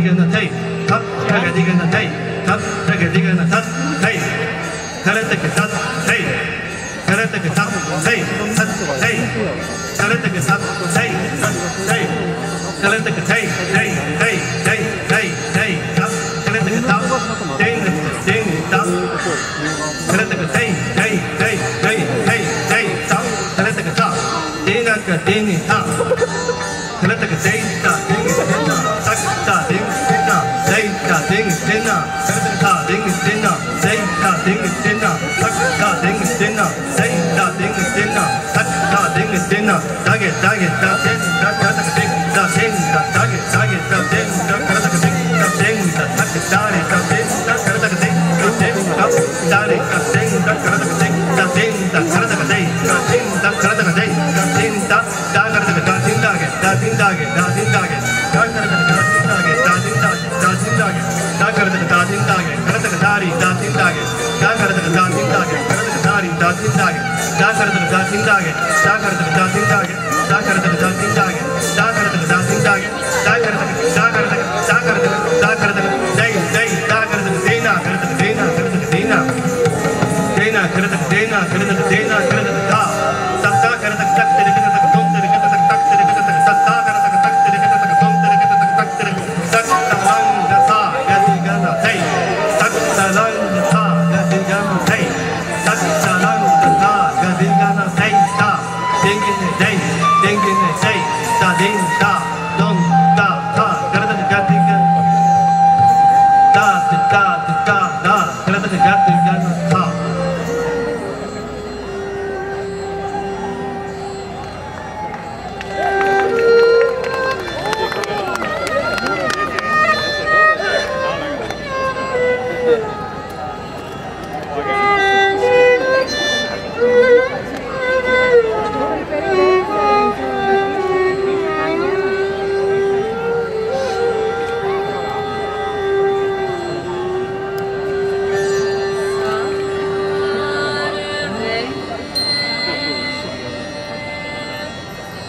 でかなたいたったがでかなたいたたがでかなたたいからたけたたいからたけたたいたたいからたけたたいたたいからたけたいたいたいたいたいたいたからたけたてんてんたからたけたいたいたいたいたいたいたからたけたてなかてにた dinga sai da ding dinga da da ding da da ge da ge da ding da da da ding da ding da da ge da ge da ding da da da ding da ding da da ge da re da ding da da da ding da ding da da da da ding da da da ding da ding da da da ding da ding da da da ding da ding da da da ding da ding da ge da ding da ge da ding da ge da da da da ding da ge da ding da ge da ding da ge da da da ding da ge da da da ding da ge डा कर दा ज़िंदा गे कर दारी दा ज़िंदा गे डा कर दा ज़िंदा गे डा कर दा ज़िंदा गे डा कर दा ज़िंदा गे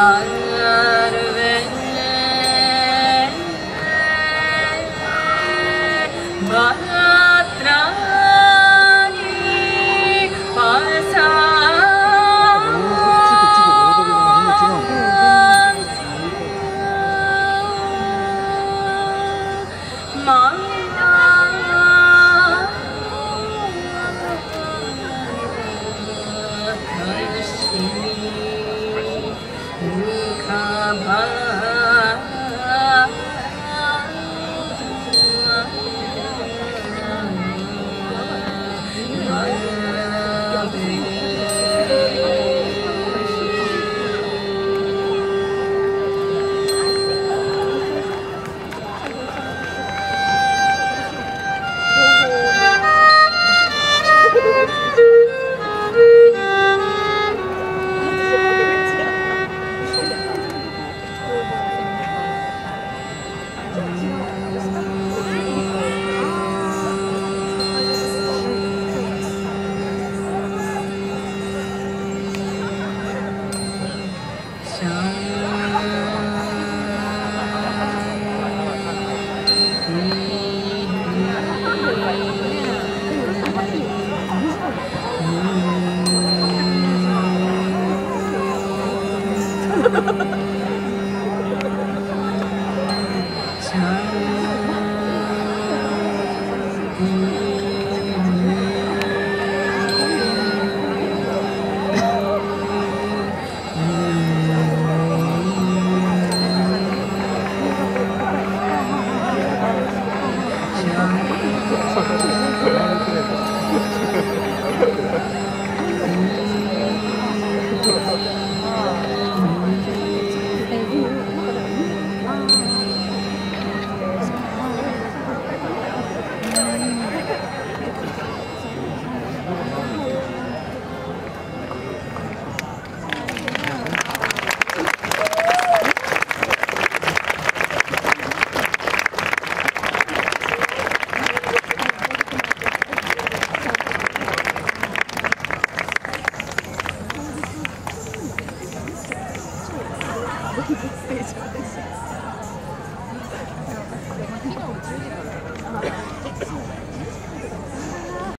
I 谢谢。